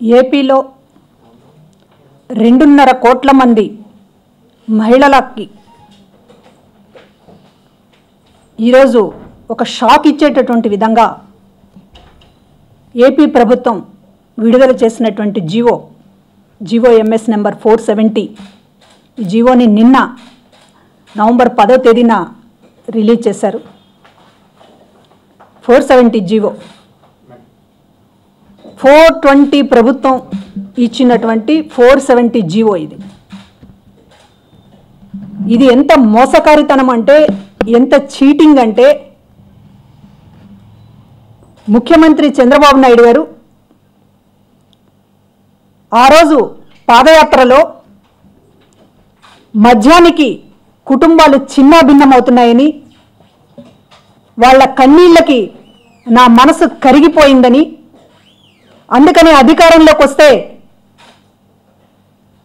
ఏపీలో రెండున్నర కోట్ల మంది మహిళలకి ఈరోజు ఒక షాక్ ఇచ్చేటటువంటి విధంగా ఏపీ ప్రభుత్వం విడుదల చేసినటువంటి GO GO MS number four seventy. ఈ జీవోని నిన్న నవంబర్ పదో తేదీన రిలీజ్ చేశారు. Four seventy GO four twenty ప్రభుత్వం ఇచ్చినటువంటి ఫోర్ సెవెంటీ జీవో ఇది. ఇది ఎంత మోసకారితనం అంటే ఎంత చీటింగ్ అంటే ముఖ్యమంత్రి చంద్రబాబు నాయుడు గారు ఆ రోజు పాదయాత్రలో మద్యానికి కుటుంబాలు చిన్నాభిన్నమవుతున్నాయని వాళ్ళ కన్నీళ్ళకి నా మనసు కరిగిపోయిందని అందుకని అధికారంలోకి వస్తే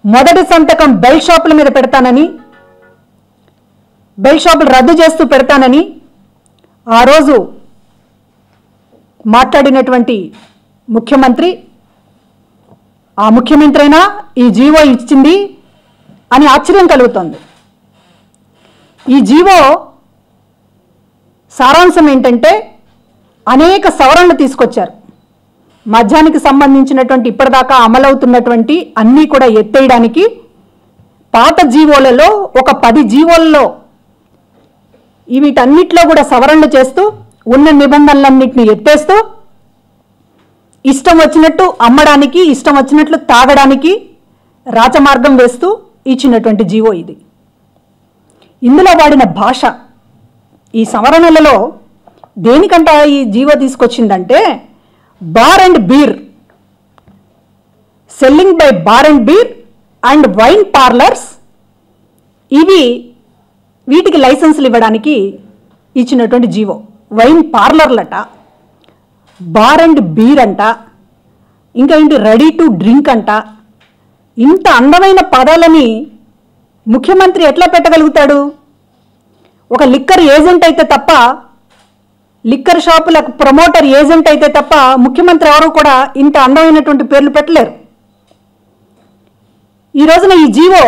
మొదటి సంతకం బెల్ షాపుల మీద పెడతానని బెల్ షాపులు రద్దు చేస్తూ పెడతానని ఆ రోజు మాట్లాడినటువంటి ముఖ్యమంత్రి ఆ ముఖ్యమంత్రి అయినా ఈ జీవో ఇచ్చింది అని ఆశ్చర్యం కలుగుతోంది. ఈ జీవో సారాంశం ఏంటంటే అనేక సవరణలు తీసుకొచ్చారు. మద్యానికి సంబంధించినటువంటి ఇప్పటిదాకా అమలవుతున్నటువంటి అన్నీ కూడా ఎత్తేయడానికి పాత జీవోలలో ఒక పది జీవోలలో వీటన్నిటిలో కూడా సవరణలు చేస్తూ ఉన్న నిబంధనలన్నింటినీ ఎత్తేస్తూ ఇష్టం వచ్చినట్టు అమ్మడానికి ఇష్టం వచ్చినట్లు తాగడానికి రాచమార్గం వేస్తూ ఇచ్చినటువంటి జీవో ఇది. ఇందులో వాడిన భాష. ఈ సవరణలలో దేనికంట ఈ GO తీసుకొచ్చిందంటే bar and beer. Selling by bar and beer and wine parlours. ఇవి వీటికి లైసెన్సులు ఇవ్వడానికి ఇచ్చినటువంటి జీవో. వైన్ పార్లర్లట బార్ అండ్ బీర్ అంట ఇంకా ఏంటి రెడీ టు డ్రింక్ అంట. ఇంత అందమైన పదాలని ముఖ్యమంత్రి ఎట్లా పెట్టగలుగుతాడు? ఒక లిక్కర్ ఏజెంట్ అయితే తప్ప లిక్కర్ షాపులకు ప్రమోటర్ ఏజెంట్ అయితే తప్ప ముఖ్యమంత్రి ఎవరు కూడా ఇంత అందమైనటువంటి పేర్లు పెట్టలేరు. ఈ రోజున ఈ జీవో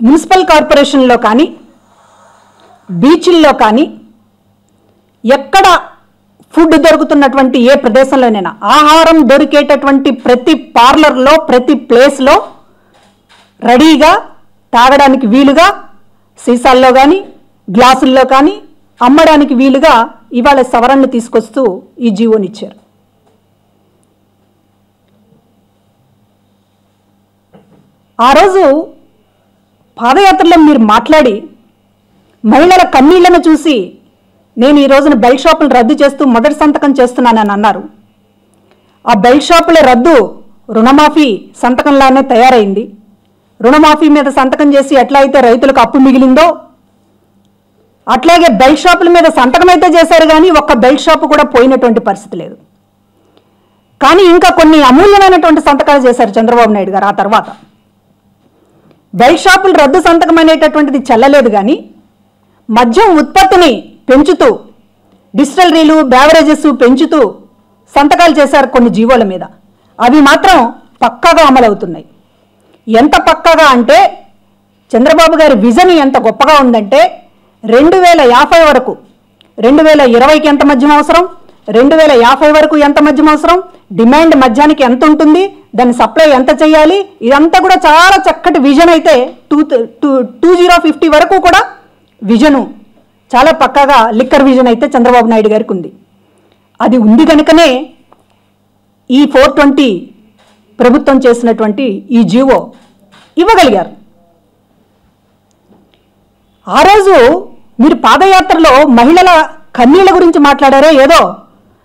మున్సిపల్ కార్పొరేషన్లో కానీ బీచ్ల్లో కానీ ఎక్కడ ఫుడ్ దొరుకుతున్నటువంటి ఏ ప్రదేశంలోనైనా ఆహారం దొరికేటటువంటి ప్రతి పార్లర్లో ప్రతి ప్లేస్లో రెడీగా తాగడానికి వీలుగా సీసాల్లో కానీ గ్లాసుల్లో కానీ అమ్మడానికి వీలుగా ఇవాళ సవరణలు తీసుకొస్తూ ఈ జీవోనిచ్చారు. ఆ రోజు పాదయాత్రలో మీరు మాట్లాడి మహిళల కన్నీళ్ళను చూసి నేను ఈ రోజున బెల్ట్ షాపులు రద్దు చేస్తూ మొదటి సంతకం చేస్తున్నానని అన్నారు. ఆ బెల్ట్ షాపుల రద్దు రుణమాఫీ సంతకంలానే తయారైంది. రుణమాఫీ మీద సంతకం చేసి ఎట్లా అయితే రైతులకు అప్పు మిగిలిందో అట్లాగే బెల్ట్ షాపుల మీద సంతకం అయితే చేశారు కానీ ఒక్క బెల్ట్ షాపు కూడా పోయినటువంటి పరిస్థితి లేదు. కానీ ఇంకా కొన్ని అమూల్యమైనటువంటి సంతకాలు చేశారు చంద్రబాబు నాయుడు గారు ఆ తర్వాత. బెల్ట్ షాపులు రద్దు సంతకం అనేటటువంటిది చెల్లలేదు కానీ మద్యం ఉత్పత్తిని పెంచుతూ డిస్టలరీలు బ్యావరేజెస్ పెంచుతూ సంతకాలు చేశారు కొన్ని జీవోల మీద. అవి మాత్రం పక్కాగా అమలవుతున్నాయి. ఎంత పక్కగా అంటే చంద్రబాబు గారి విజన్ ఎంత గొప్పగా ఉందంటే రెండు వేల యాభై వరకు రెండు వేల ఇరవైకి ఎంత మద్యం అవసరం రెండు వేల యాభై వరకు ఎంత మద్యం అవసరం డిమాండ్ మద్యానికి ఎంత ఉంటుంది దాని సప్లై ఎంత చేయాలి ఇదంతా కూడా చాలా చక్కటి విజన్ అయితే two two two zero fifty వరకు కూడా విజను చాలా పక్కాగా లిక్కర్ విజన్ అయితే చంద్రబాబు నాయుడు గారికి ఉంది. అది ఉంది కనుకనే ఈ ఫోర్ ట్వంటీ ప్రభుత్వం చేసినటువంటి ఈ జీవో ఇవ్వగలిగారు. ఆ రోజు మీరు పాదయాత్రలో మహిళల కన్నీళ్ళ గురించి మాట్లాడారే ఏదో?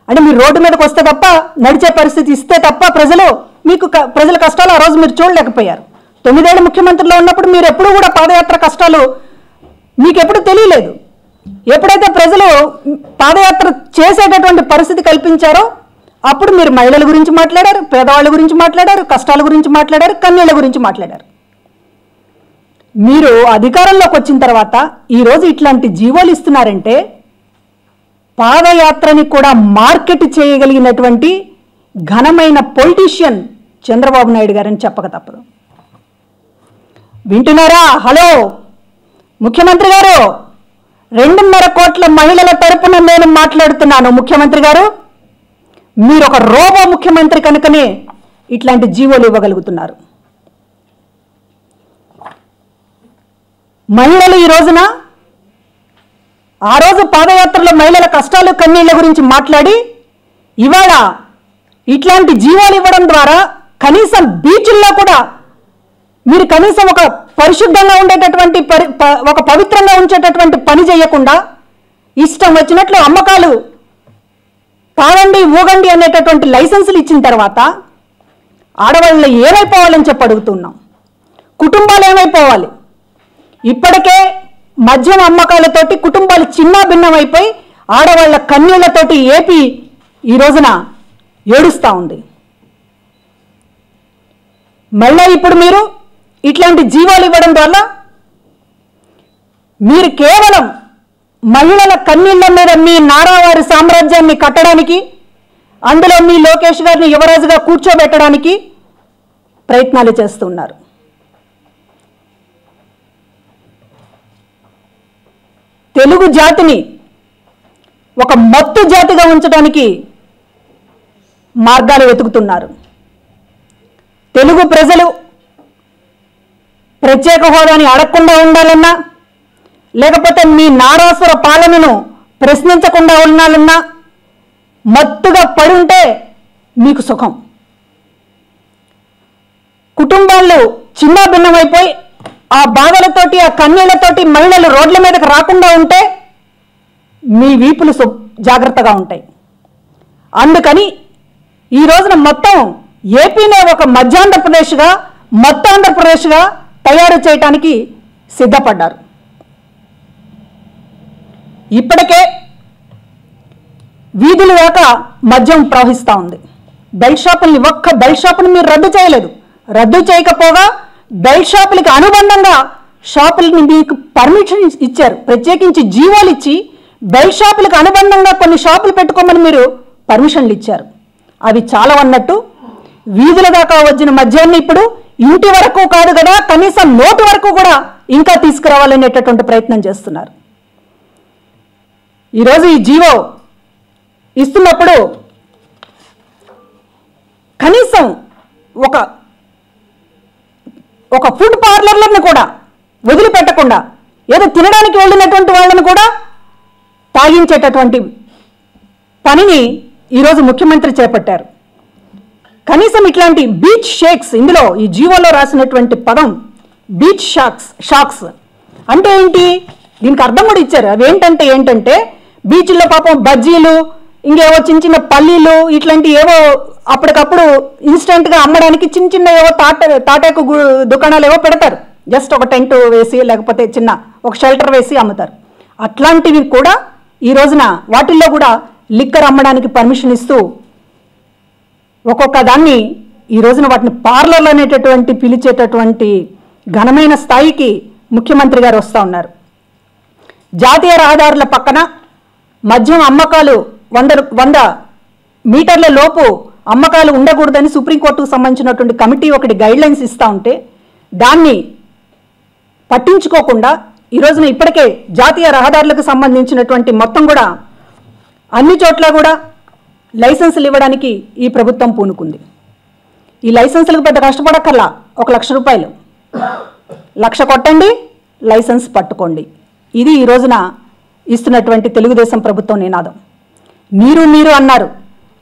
అంటే మీరు రోడ్డు మీదకి వస్తే తప్ప నడిచే పరిస్థితి ఇస్తే తప్ప ప్రజలు మీకు క- ప్రజల కష్టాలు ఆ రోజు మీరు చూడలేకపోయారు. తొమ్మిదేళ్ళు ముఖ్యమంత్రిలో ఉన్నప్పుడు మీరు ఎప్పుడూ కూడా పాదయాత్ర కష్టాలు మీకు ఎప్పుడు తెలియలేదు. ఎప్పుడైతే ప్రజలు పాదయాత్ర చేసేటటువంటి పరిస్థితి కల్పించారో అప్పుడు మీరు మహిళల గురించి మాట్లాడారు పేదవాళ్ళ గురించి మాట్లాడారు కష్టాల గురించి మాట్లాడారు కన్నీళ్ళ గురించి మాట్లాడారు. మీరు అధికారంలోకి వచ్చిన తర్వాత ఈరోజు ఇట్లాంటి జీవోలు ఇస్తున్నారంటే పాదయాత్రని కూడా మార్కెట్ చేయగలిగినటువంటి ఘనమైన పొలిటీషియన్ చంద్రబాబు నాయుడు గారని చెప్పక తప్పదు. వింటున్నారా? హలో? ముఖ్యమంత్రి గారు రెండున్నర కోట్ల మహిళల తరపున నేను మాట్లాడుతున్నాను. ముఖ్యమంత్రి గారు మీరు ఒక రోబో ముఖ్యమంత్రి కనుకనే ఇట్లాంటి జీవోలు ఇవ్వగలుగుతున్నారు. మహిళలు ఈ రోజున ఆ రోజు పాదయాత్రలో మహిళల కష్టాలు కన్నీళ్ళ గురించి మాట్లాడి ఇవాళ ఇట్లాంటి జీవాలు ఇవ్వడం ద్వారా కనీసం బీచ్ల్లో కూడా మీరు కనీసం ఒక పరిశుద్ధంగా ఉండేటటువంటి పరి ప- ఒక పవిత్రంగా ఉంచేటటువంటి పని చేయకుండా ఇష్టం వచ్చినట్లు అమ్మకాలు తాగండి ఊగండి అనేటటువంటి లైసెన్సులు ఇచ్చిన తర్వాత ఆడవాళ్ళు ఏమైపోవాలని చెప్పి అడుగుతున్నాం. కుటుంబాలు ఏమైపోవాలి? ఇప్పటికే మద్యం అమ్మకాలతోటి కుటుంబాలు చిన్న భిన్నమైపోయి ఆడవాళ్ళ కన్నీళ్ళతోటి ఏపీ ఈ రోజున ఏడుస్తూ ఉంది. మళ్ళీ ఇప్పుడు మీరు ఇట్లాంటి జీవాలు ఇవ్వడం వల్ల మీరు కేవలం మహిళల కన్నీళ్ళ మీద మీ నారావారి సామ్రాజ్యాన్ని కట్టడానికి అందులో మీ లోకేష్ గారిని యువరాజుగా కూర్చోబెట్టడానికి ప్రయత్నాలు చేస్తున్నారు. తెలుగు జాతిని ఒక మత్తు జాతిగా ఉంచడానికి మార్గాలు వెతుకుతున్నారు. తెలుగు ప్రజలు ప్రత్యేక హోదాని అడగకుండా ఉండాలన్నా లేకపోతే మీ నారాసుర పాలనను ప్రశ్నించకుండా ఉన్నాలన్నా మత్తుగా పడుంటే మీకు సుఖం. కుటుంబాలు చిన్న భిన్నమైపోయి ఆ బాధలతోటి ఆ కన్నీళ్ళతోటి మహిళలు రోడ్ల మీదకి రాకుండా ఉంటే మీ వీపులు సు- జాగ్రత్తగా ఉంటాయి. అందుకని ఈ రోజున మొత్తం ఏపీనే ఒక మధ్యాంధ్రప్రదేశ్గా మత్తాంధ్రప్రదేశ్గా తయారు చేయటానికి సిద్ధపడ్డారు. ఇప్పటికే వీధులు దాక మద్యం ప్రవహిస్తూ ఉంది. బెల్ట్ షాపుల్ని ఒక్క బెల్ట్ షాపుని మీరు రద్దు చేయలేదు. రద్దు చేయకపోగా బెల్ట్ షాపులకి అనుబంధంగా షాపులని మీకు పర్మిషన్ ఇచ్చారు. ప్రత్యేకించి జీవోలు ఇచ్చి బెల్ట్ షాపులకు అనుబంధంగా కొన్ని షాపులు పెట్టుకోమని మీరు పర్మిషన్లు ఇచ్చారు. అవి చాలా అన్నట్టు వీధుల దాకా వచ్చిన మద్యాన్ని ఇప్పుడు ఇంటి వరకు కాదు కదా కనీసం నోటి వరకు కూడా ఇంకా తీసుకురావాలనేటటువంటి ప్రయత్నం చేస్తున్నారు. ఈరోజు ఈ జీవో ఇస్తున్నప్పుడు కనీసం ఒక ఒక ఫుడ్ పార్లర్లను కూడా వదిలిపెట్టకుండా ఏదో తినడానికి వెళ్ళినటువంటి వాళ్ళని కూడా తాగించేటటువంటి పనిని ఈరోజు ముఖ్యమంత్రి చేపట్టారు. కనీసం ఇట్లాంటి బీచ్ షేక్స్ ఇందులో ఈ జీవోలో రాసినటువంటి పదం బీచ్ షాక్స్ షాక్స్ అంటే ఏంటి? దీనికి అర్థం కూడా ఇచ్చారు. అవి ఏంటంటే ఏంటంటే బీచ్లో పాపం బజ్జీలు ఇంకేవో చిన్న చిన్న పల్లీలు ఇట్లాంటి ఏవో అప్పటికప్పుడు ఇన్స్టెంట్గా అమ్మడానికి చిన్న చిన్న ఏవో తాట తాటాకు దుకాణాలు ఏవో పెడతారు. జస్ట్ ఒక టెంట్ వేసి లేకపోతే చిన్న ఒక షెల్టర్ వేసి అమ్ముతారు. అట్లాంటివి కూడా ఈ రోజున వాటిల్లో కూడా లిక్కర్ అమ్మడానికి పర్మిషన్ ఇస్తూ ఒక్కొక్క దాన్ని ఈ రోజున వాటిని పార్లర్లు అనేటటువంటి పిలిచేటటువంటి ఘనమైన స్థాయికి ముఖ్యమంత్రి గారు వస్తూ ఉన్నారు. జాతీయ రహదారుల పక్కన మద్యం అమ్మకాలు వంద వంద మీటర్ల లోపు అమ్మకాలు ఉండకూడదని సుప్రీంకోర్టుకు సంబంధించినటువంటి కమిటీ ఒకటి గైడ్లైన్స్ ఇస్తూ ఉంటే దాన్ని పట్టించుకోకుండా ఈ రోజున ఇప్పటికే జాతీయ రహదారులకు సంబంధించినటువంటి మొత్తం కూడా అన్ని చోట్ల కూడా లైసెన్సులు ఇవ్వడానికి ఈ ప్రభుత్వం పూనుకుంది. ఈ లైసెన్సులకు పెద్ద కష్టపడక్కర్లా ఒక లక్ష రూపాయలు. లక్ష కొట్టండి లైసెన్స్ పట్టుకోండి. ఇది ఈ రోజున ఇస్తున్నటువంటి తెలుగుదేశం ప్రభుత్వం నినాదం. మీరు మీరు అన్నారు.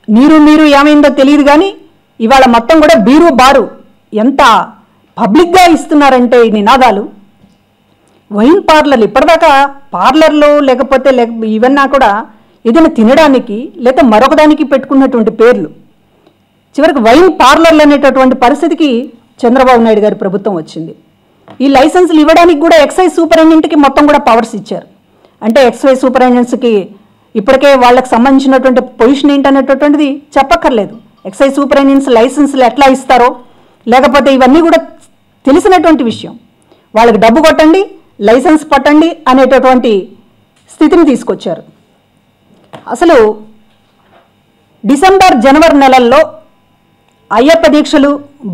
మీరు మీరు ఏమైందో తెలియదు కానీ ఇవాళ మొత్తం కూడా బీరు బారు ఎంత పబ్లిక్గా ఇస్తున్నారంటే ఈ నినాదాలు. వైన్ పార్లర్లు ఇప్పటిదాకా పార్లర్లు లేకపోతే లేక ఇవన్నా కూడా ఏదైనా తినడానికి లేదా మరొక దానికి పెట్టుకున్నటువంటి పేర్లు. చివరికి వైన్ పార్లర్లు అనేటటువంటి పరిస్థితికి చంద్రబాబు నాయుడు గారి ప్రభుత్వం వచ్చింది. ఈ లైసెన్సులు ఇవ్వడానికి కూడా ఎక్సైజ్ సూపరింటెండెంట్కి మొత్తం కూడా పవర్స్ ఇచ్చారు. అంటే ఎక్స్వై సూపర్ ఏజెన్సీకి ఇప్పటికే వాళ్ళకి సంబంధించినటువంటి పొజిషన్ ఏంటనేటటువంటిది చెప్పక్కర్లేదు. ఎక్సైజ్ సూపరింటెండెంట్స్ లైసెన్సులు ఎట్లా ఇస్తారో లేకపోతే ఇవన్నీ కూడా తెలిసినటువంటి విషయం. వాళ్ళకి డబ్బు కొట్టండి లైసెన్స్ పట్టండి అనేటటువంటి స్థితిని తీసుకొచ్చారు. అసలు డిసెంబర్ జనవరి నెలల్లో అయ్యప్ప దీక్షలు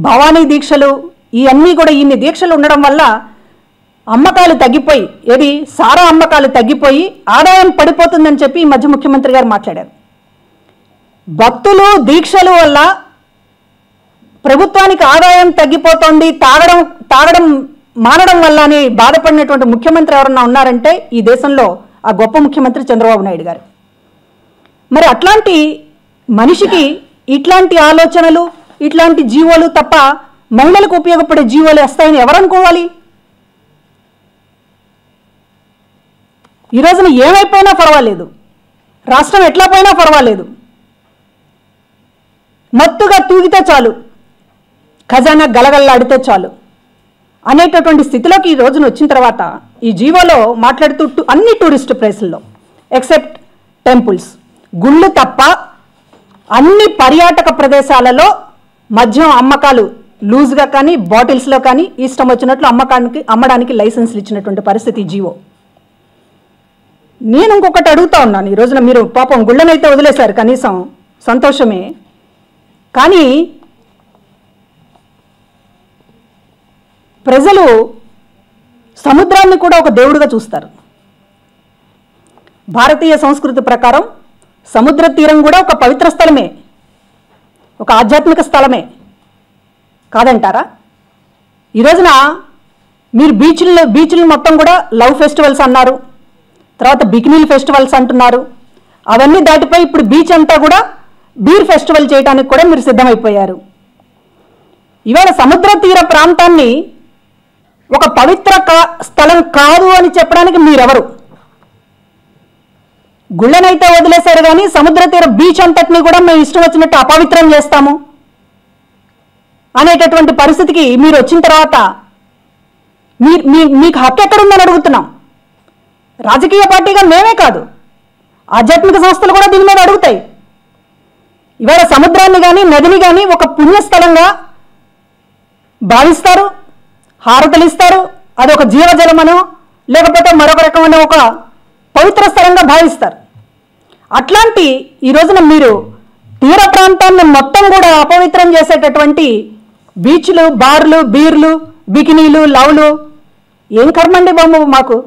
భవానీ దీక్షలు ఇవన్నీ కూడా ఇన్ని దీక్షలు ఉండడం వల్ల అమ్మకాలు తగ్గిపోయి ఏది? సారా అమ్మకాలు తగ్గిపోయి ఆదాయం పడిపోతుందని చెప్పి ఈ మధ్య ముఖ్యమంత్రి గారు మాట్లాడారు. భక్తులు దీక్షలు వల్ల ప్రభుత్వానికి ఆదాయం తగ్గిపోతోంది తాగడం తాగడం మానడం వల్ల అని బాధపడినటువంటి ముఖ్యమంత్రి ఎవరన్నా ఉన్నారంటే ఈ దేశంలో ఆ గొప్ప ముఖ్యమంత్రి చంద్రబాబు నాయుడు గారు. మరి అట్లాంటి మనిషికి ఇట్లాంటి ఆలోచనలు ఇట్లాంటి జీవోలు తప్ప మహిళలకు ఉపయోగపడే జీవోలు వస్తాయని ఎవరనుకోవాలి ఈ రోజున ఏమైపోయినా పర్వాలేదు. రాష్ట్రం ఎట్లా పోయినా పర్వాలేదు. మత్తుగా తూగితే చాలు. ఖజానా గలగల్లాడితే చాలు. అనేటటువంటి స్థితిలోకి ఈ రోజున వచ్చిన తర్వాత ఈ జీవోలో మాట్లాడుతూ టూ అన్ని టూరిస్ట్ ప్లేసుల్లో ఎక్సెప్ట్ టెంపుల్స్. గుళ్ళు తప్ప అన్ని పర్యాటక ప్రదేశాలలో మద్యం అమ్మకాలు లూజ్గా కానీ బాటిల్స్లో కానీ ఇష్టం వచ్చినట్లు అమ్మకానికి అమ్మడానికి లైసెన్స్లు ఇచ్చినటువంటి పరిస్థితి జీవో. నేను ఇంకొకటి అడుగుతా ఉన్నాను ఈ రోజున మీరు పాపం గుళ్ళనైతే వదిలేశారు కనీసం. సంతోషమే. కానీ ప్రజలు సముద్రాన్ని కూడా ఒక దేవుడిగా చూస్తారు. భారతీయ సంస్కృతి ప్రకారం సముద్ర తీరం కూడా ఒక పవిత్ర స్థలమే. ఒక ఆధ్యాత్మిక స్థలమే. కాదంటారా? ఈ రోజున మీరు బీచ్లు బీచ్లు మొత్తం కూడా లవ్ ఫెస్టివల్స్ అన్నారు. తర్వాత బికినీల్ ఫెస్టివల్స్ అంటున్నారు. అవన్నీ దాటిపోయి ఇప్పుడు బీచ్ అంతా కూడా బీర్ ఫెస్టివల్ చేయడానికి కూడా మీరు సిద్ధమైపోయారు. ఇవాళ సముద్ర తీర ప్రాంతాన్ని ఒక పవిత్ర కా- స్థలం కాదు అని చెప్పడానికి మీరెవరు? గుళ్ళనైతే వదిలేశారు కానీ సముద్ర తీర బీచ్ అంతటిని కూడా మేము ఇష్టం వచ్చినట్టు అపవిత్రం చేస్తాము. అనేటటువంటి పరిస్థితికి మీరు వచ్చిన తర్వాత మీ- మీకు హక్కు ఎక్కడుందని అడుగుతున్నాం. రాజకీయ పార్టీగా మేమే కాదు. ఆధ్యాత్మిక సంస్థలు కూడా దీని మీద అడుగుతాయి. ఇవాళ సముద్రాన్ని కానీ నదిని కానీ ఒక పుణ్యస్థలంగా భావిస్తారు హారతలిస్తారు అది ఒక జీవజలమనో లేకపోతే మరొక రకమైన ఒక పవిత్ర స్థలంగా భావిస్తారు. అట్లాంటి ఈ రోజున మీరు తీర ప్రాంతాన్ని మొత్తం కూడా అపవిత్రం చేసేటటువంటి బీచ్లు బార్లు బీర్లు బికినీలు లవ్లు ఏం కర్మండి బాబు మాకు?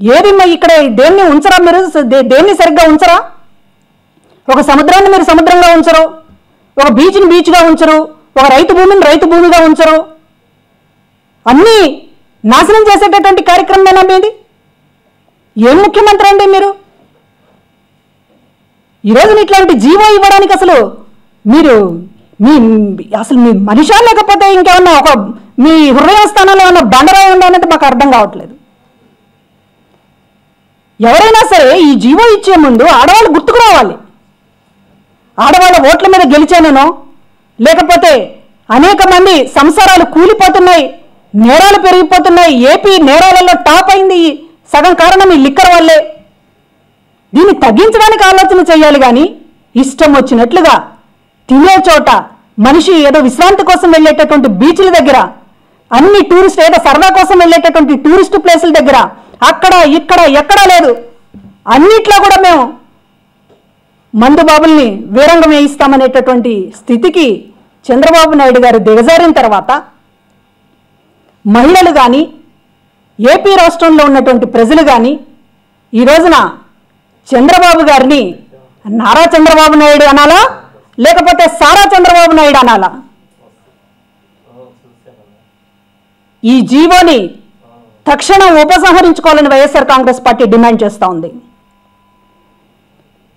ఏది మా ఇక్కడ దేన్ని ఉంచరా మీరు? దేన్ని సరిగ్గా ఉంచరా? ఒక సముద్రాన్ని మీరు సముద్రంగా ఉంచరు. ఒక బీచ్ని బీచ్గా ఉంచరు. ఒక రైతు భూమిని రైతు భూమిగా ఉంచరు. అన్నీ నాశనం చేసేటటువంటి కార్యక్రమమేనా మీది? ఏం ముఖ్యమంత్రి అండి మీరు? ఈరోజు ఇట్లాంటి జీవో ఇవ్వడానికి అసలు మీరు మీ అసలు మీ మనిషా లేకపోతే ఇంకేమన్నా ఒక మీ హృదయ స్థానంలో ఉన్న బండరాయి ఉండాలంటే మాకు అర్థం కావట్లేదు. ఎవరైనా సరే ఈ జీవో ఇచ్చే ముందు ఆడవాళ్ళు గుర్తుకు రావాలి. ఆడవాళ్ళ ఓట్ల మీద గెలిచానో లేకపోతే అనేక మంది సంసారాలు కూలిపోతున్నాయి నేరాలు పెరిగిపోతున్నాయి ఏపీ నేరాలలో టాప్ అయింది సగం కారణం ఈ లిక్కర్ వల్లే. దీన్ని తగ్గించడానికి ఆలోచన చేయాలి కానీ ఇష్టం వచ్చినట్లుగా తినే చోట మనిషి ఏదో విశ్రాంతి కోసం వెళ్ళేటటువంటి బీచ్ల దగ్గర అన్ని టూరిస్ట్ ఏదో సరదా కోసం వెళ్ళేటటువంటి టూరిస్ట్ ప్లేసుల దగ్గర అక్కడ ఇక్కడ ఎక్కడా లేదు. అన్నిట్లో కూడా మేము మందు బాబుల్ని వీరంగం వేయిస్తామనేటటువంటి స్థితికి చంద్రబాబు నాయుడు గారు దిగజారిన తర్వాత మహిళలు కానీ ఏపీ రాష్ట్రంలో ఉన్నటువంటి ప్రజలు కానీ ఈ రోజున చంద్రబాబు గారిని నారా చంద్రబాబు నాయుడు అనాలా? లేకపోతే సారా చంద్రబాబు నాయుడు అనాలా? ఈ జీవోని తక్షణం ఉపసంహరించుకోవాలని వైఎస్ఆర్ కాంగ్రెస్ పార్టీ డిమాండ్ చేస్తూ ఉంది.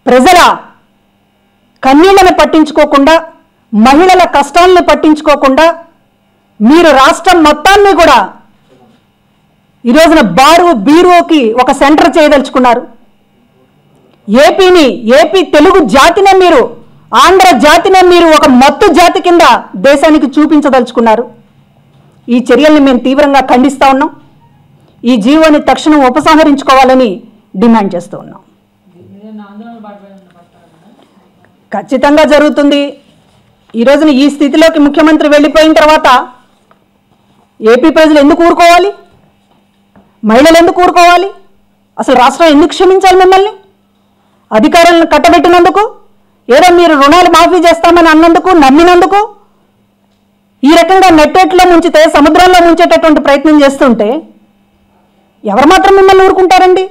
ప్రజల కన్నీళ్ళను పట్టించుకోకుండా మహిళల కష్టాలను పట్టించుకోకుండా మీరు రాష్ట్రం మొత్తాన్ని కూడా ఈ రోజున బారు బీరోకి ఒక సెంటర్ చేయదలుచుకున్నారు. ఏపీని ఏపీ తెలుగు జాతినే మీరు ఆంధ్ర జాతినే మీరు ఒక మత్తు జాతి కింద దేశానికి చూపించదలుచుకున్నారు. ఈ చర్యల్ని మేము తీవ్రంగా ఖండిస్తా ఉన్నాం. ఈ జీవోని తక్షణం ఉపసంహరించుకోవాలని డిమాండ్ చేస్తూ ఉన్నాం. ఖచ్చితంగా జరుగుతుంది. ఈ రోజున ఈ స్థితిలోకి ముఖ్యమంత్రి వెళ్ళిపోయిన తర్వాత ఏపీ ప్రజలు ఎందుకు ఊరుకోవాలి? మహిళలు ఎందుకు ఊరుకోవాలి? అసలు రాష్ట్రం ఎందుకు క్షమించాలి మిమ్మల్ని? అధికారులను కట్టబెట్టినందుకు ఏదో మీరు రుణాలు మాఫీ చేస్తామని అన్నందుకు నమ్మినందుకు ఈ రకంగా నెట్టేట్లో ముంచితే సముద్రంలో ముంచేటటువంటి ప్రయత్నం చేస్తుంటే ఎవరు మాత్రం మిమ్మల్ని ఊరుకుంటారండి?